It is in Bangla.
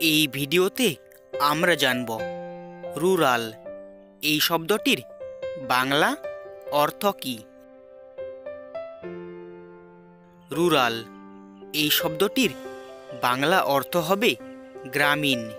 এই ভিডিওতে আমরা জানব রুরাল, এই শব্দটির বাংলা অর্থ কী? রুরাল, এই শব্দটির বাংলা অর্থ হবে গ্রামীণ।